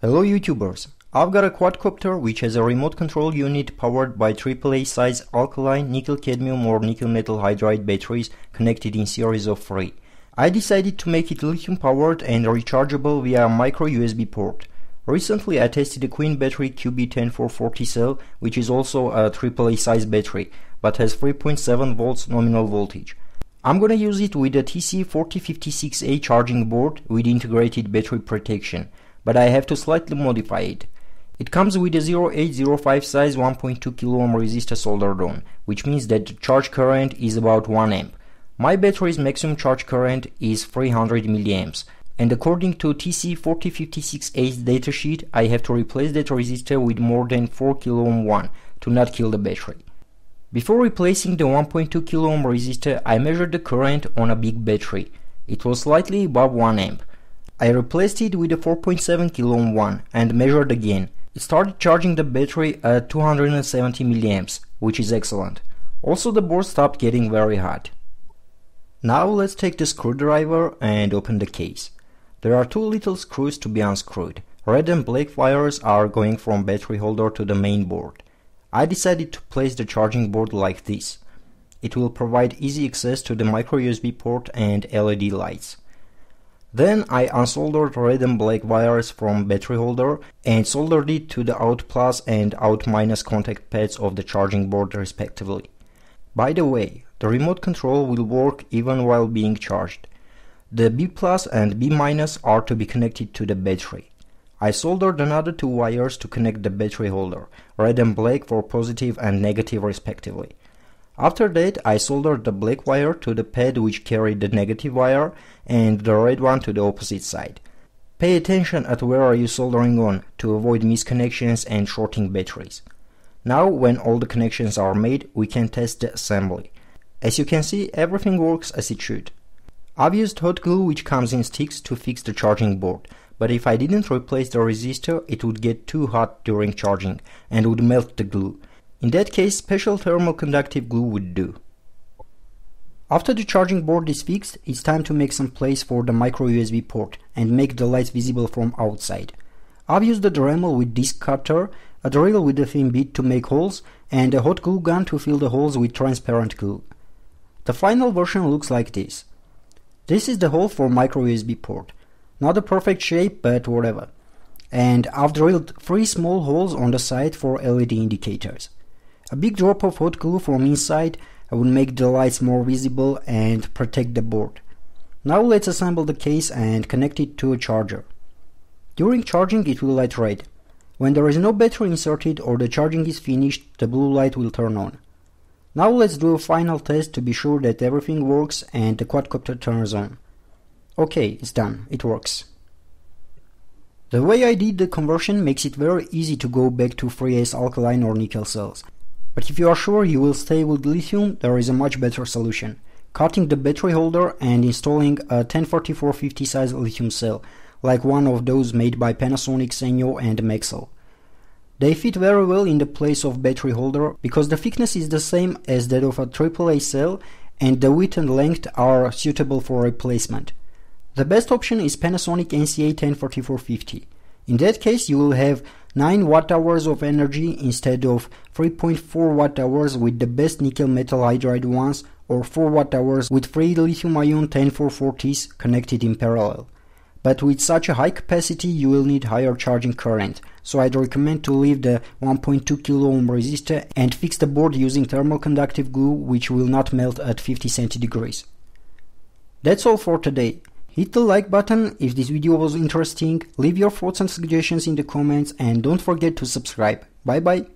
Hello YouTubers! I've got a quadcopter which has a remote control unit powered by AAA size alkaline nickel cadmium or nickel metal hydride batteries connected in series of three. I decided to make it lithium powered and rechargeable via a micro USB port. Recently I tested a Queen battery QB10440 cell which is also a AAA size battery but has 3.7 volts nominal voltage. I'm gonna use it with a TC4056A charging board with integrated battery protection but I have to slightly modify it. It comes with a 0805 size 1.2 kOhm resistor soldered on, which means that the charge current is about 1 amp. My battery's maximum charge current is 300 milliamps, and according to TC4056A's datasheet, I have to replace that resistor with more than 4 kOhm one to not kill the battery. Before replacing the 1.2 kOhm resistor, I measured the current on a big battery. It was slightly above 1 amp, I replaced it with a 4.7 kΩ one and measured again. It started charging the battery at 270 milliamps, which is excellent. Also the board stopped getting very hot. Now let's take the screwdriver and open the case. There are two little screws to be unscrewed. Red and black wires are going from battery holder to the main board. I decided to place the charging board like this. It will provide easy access to the micro USB port and LED lights. Then I unsoldered red and black wires from battery holder and soldered it to the out plus and out minus contact pads of the charging board respectively. By the way, the remote control will work even while being charged. The B plus and B minus are to be connected to the battery. I soldered another two wires to connect the battery holder, red and black for positive and negative respectively. After that, I soldered the black wire to the pad which carried the negative wire and the red one to the opposite side. Pay attention at where are you soldering on to avoid misconnections and shorting batteries. Now, when all the connections are made, we can test the assembly. As you can see, everything works as it should. I've used hot glue which comes in sticks to fix the charging board, but if I didn't replace the resistor, it would get too hot during charging and would melt the glue. In that case, special thermal conductive glue would do. After the charging board is fixed, it's time to make some place for the micro USB port and make the lights visible from outside. I've used a Dremel with disc cutter, a drill with a thin bit to make holes, and a hot glue gun to fill the holes with transparent glue. The final version looks like this. This is the hole for micro USB port. Not a perfect shape, but whatever. And I've drilled three small holes on the side for LED indicators. A big drop of hot glue from inside will make the lights more visible and protect the board. Now let's assemble the case and connect it to a charger. During charging it will light red. When there is no battery inserted or the charging is finished, the blue light will turn on. Now let's do a final test to be sure that everything works and the quadcopter turns on. Okay, it's done, it works. The way I did the conversion makes it very easy to go back to 3S alkaline or nickel cells. But if you are sure you will stay with lithium, there is a much better solution. Cutting the battery holder and installing a 104450 size lithium cell, like one of those made by Panasonic, Sanyo and Maxell. They fit very well in the place of battery holder because the thickness is the same as that of a AAA cell and the width and length are suitable for replacement. The best option is Panasonic NCA 104450. In that case, you will have 9 watt hours of energy instead of 3.4 watt hours with the best nickel metal hydride ones or 4 watt hours with 3 lithium ion 10440s connected in parallel. But with such a high capacity you will need higher charging current, so I'd recommend to leave the 1.2 kΩ resistor and fix the board using thermal conductive glue which will not melt at 50 centigrades. That's all for today. Hit the like button if this video was interesting, leave your thoughts and suggestions in the comments and don't forget to subscribe. Bye bye.